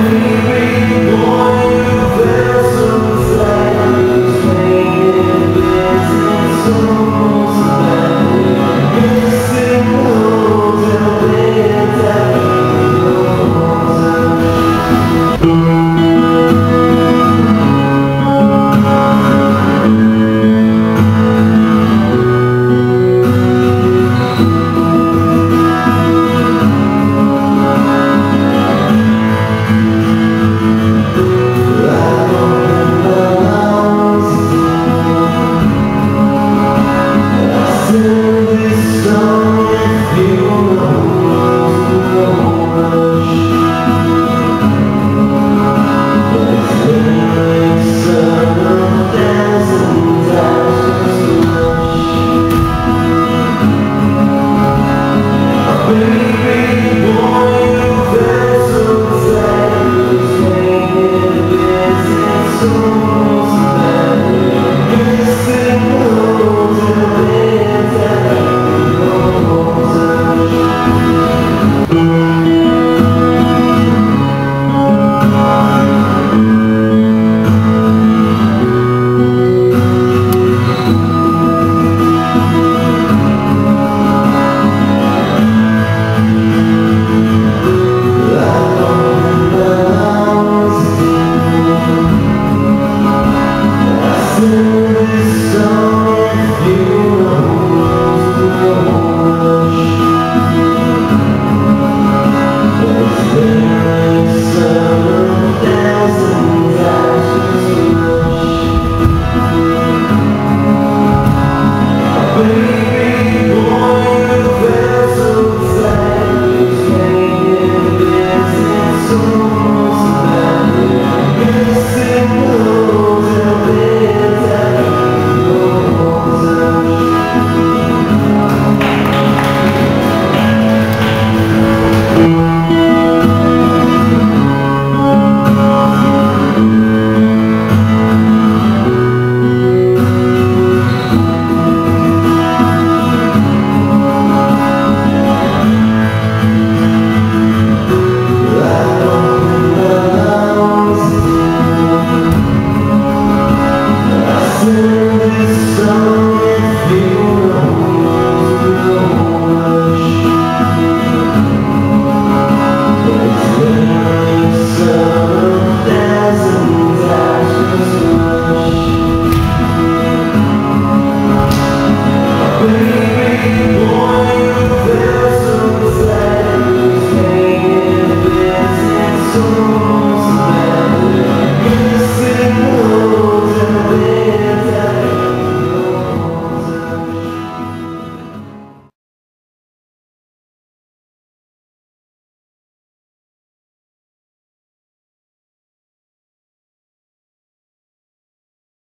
Amen.